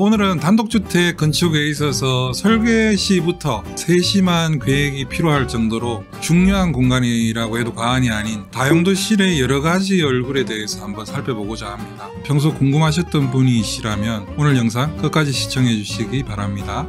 오늘은 단독주택 건축에 있어서 설계 시부터 세심한 계획이 필요할 정도로 중요한 공간이라고 해도 과언이 아닌 다용도실의 여러 가지 얼굴에 대해서 한번 살펴보고자 합니다. 평소 궁금하셨던 분이시라면 오늘 영상 끝까지 시청해 주시기 바랍니다.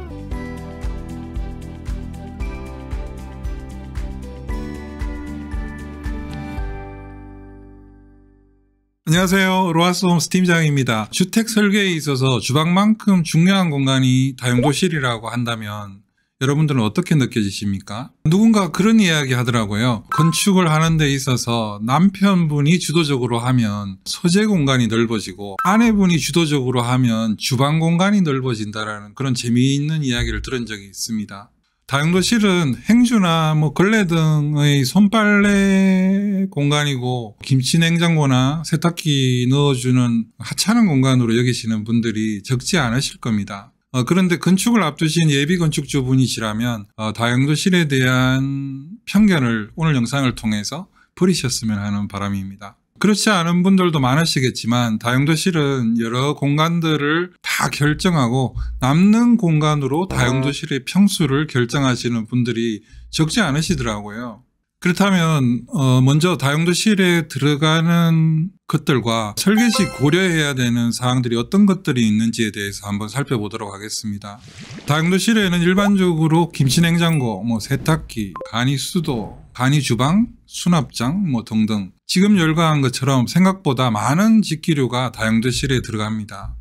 안녕하세요. 로아스홈스 팀장입니다. 주택 설계에 있어서 주방만큼 중요한 공간이 다용도실이라고 한다면 여러분들은 어떻게 느껴지십니까? 누군가 그런 이야기 하더라고요. 건축을 하는 데 있어서 남편분이 주도적으로 하면 소재 공간이 넓어지고 아내분이 주도적으로 하면 주방 공간이 넓어진다라는 그런 재미있는 이야기를 들은 적이 있습니다. 다용도실은 행주나 뭐 걸레 등의 손빨래 공간이고 김치 냉장고나 세탁기 넣어주는 하찮은 공간으로 여기시는 분들이 적지 않으실 겁니다. 어, 그런데 건축을 앞두신 예비 건축주 분이시라면 어, 다용도실에 대한 편견을 오늘 영상을 통해서 버리셨으면 하는 바람입니다. 그렇지 않은 분들도 많으시겠지만 다용도실은 여러 공간들을 다 결정하고 남는 공간으로 다용도실의 평수를 결정하시는 분들이 적지 않으시더라고요. 그렇다면 어 먼저 다용도실에 들어가는 것들과 설계 시 고려해야 되는 사항들이 어떤 것들이 있는지에 대해서 한번 살펴보도록 하겠습니다. 다용도실에는 일반적으로 김치냉장고, 뭐 세탁기, 간이 수도, 간이 주방, 수납장 뭐 등등 지금 열거한 것처럼 생각보다 많은 직기류가 다용도실에 들어갑니다.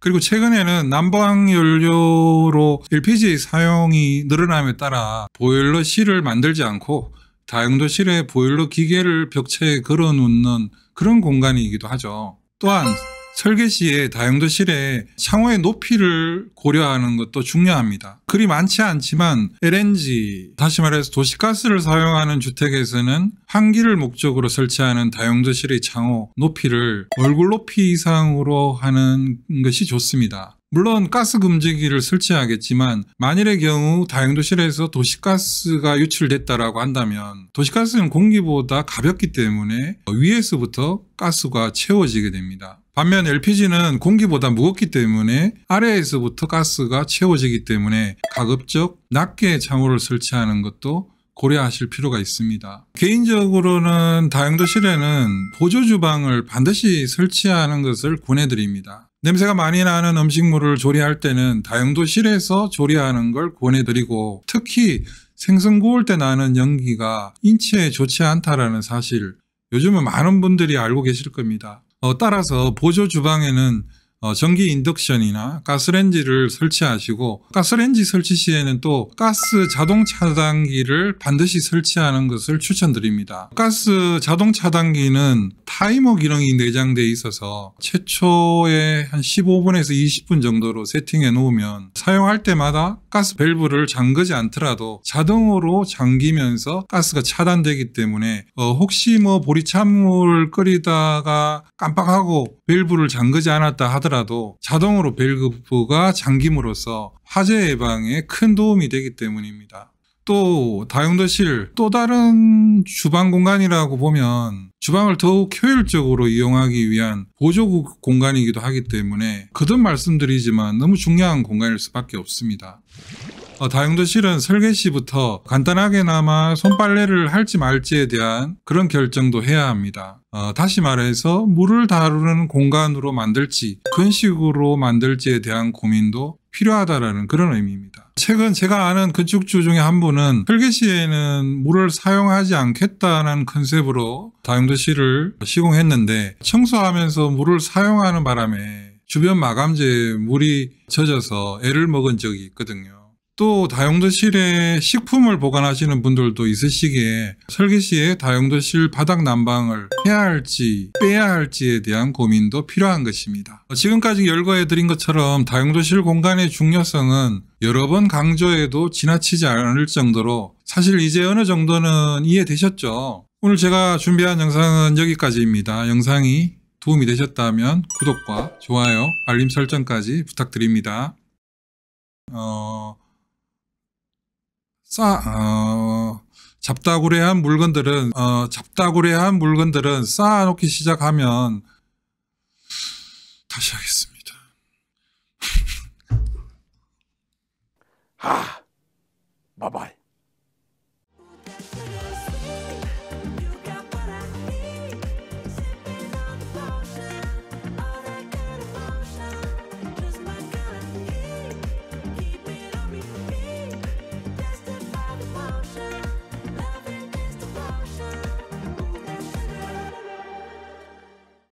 그리고 최근에는 난방 연료로 LPG 사용이 늘어남에 따라 보일러 실을 만들지 않고 다용도실에 보일러 기계를 벽체에 걸어 놓는 그런 공간이기도 하죠. 또한 설계 시에 다용도실에 창호의 높이를 고려하는 것도 중요합니다. 그리 많지 않지만 LNG, 다시 말해서 도시가스를 사용하는 주택에서는 환기를 목적으로 설치하는 다용도 실의 창호 높이를 얼굴 높이 이상으로 하는 것이 좋습니다. 물론 가스 금지기를 설치하겠지만 만일의 경우 다용도실에서 도시가스가 유출됐다라고 한다면 도시가스는 공기보다 가볍기 때문에 위에서부터 가스가 채워지게 됩니다. 반면 LPG는 공기보다 무겁기 때문에 아래에서부터 가스가 채워지기 때문에 가급적 낮게 창호를 설치하는 것도 고려하실 필요가 있습니다. 개인적으로는 다용도실에는 보조주방을 반드시 설치하는 것을 권해드립니다. 냄새가 많이 나는 음식물을 조리할 때는 다용도실에서 조리하는 걸 권해드리고 특히 생선 구울 때 나는 연기가 인체에 좋지 않다라는 사실 요즘은 많은 분들이 알고 계실 겁니다. 어, 따라서 보조 주방에는 어, 전기 인덕션이나 가스렌지를 설치하시고 가스렌지 설치 시에는 또 가스 자동 차단기를 반드시 설치하는 것을 추천드립니다. 가스 자동 차단기는 타이머 기능이 내장되어 있어서 최초에 한 15분에서 20분 정도로 세팅해 놓으면 사용할 때마다 가스 밸브를 잠그지 않더라도 자동으로 잠기면서 가스가 차단되기 때문에 어, 혹시 뭐 보리찬물 끓이다가 깜빡하고 밸브를 잠그지 않았다 하더라도 하더라도 자동으로 밸브가 잠김으로써 화재 예방에 큰 도움이 되기 때문입니다. 또 다용도실 또 다른 주방 공간이라고 보면 주방을 더욱 효율적으로 이용하기 위한 보조 공간이기도 하기 때문에 거듭 말씀드리지만 너무 중요한 공간일 수밖에 없습니다. 어, 다용도실은 설계 시부터 간단하게나마 손빨래를 할지 말지에 대한 그런 결정도 해야 합니다. 어, 다시 말해서 물을 다루는 공간으로 만들지 건식으로 만들지에 대한 고민도 필요하다라는 그런 의미입니다. 최근 제가 아는 건축주 중에 한 분은 설계 시에는 물을 사용하지 않겠다는 컨셉으로 다용도실을 시공했는데 청소하면서 물을 사용하는 바람에 주변 마감재에 물이 젖어서 애를 먹은 적이 있거든요. 또 다용도실에 식품을 보관하시는 분들도 있으시기에 설계 시에 다용도실 바닥 난방을 해야 할지 빼야 할지에 대한 고민도 필요한 것입니다. 지금까지 열거해 드린 것처럼 다용도실 공간의 중요성은 여러 번 강조해도 지나치지 않을 정도로 사실 이제 어느 정도는 이해되셨죠? 오늘 제가 준비한 영상은 여기까지입니다. 영상이 도움이 되셨다면 구독과 좋아요, 알림 설정까지 부탁드립니다. 어... 싸, 어, 잡다구레한 물건들은, 어, 잡다구레한 물건들은 쌓아놓기 시작하면 다시 하겠습니다. 하, 바바이.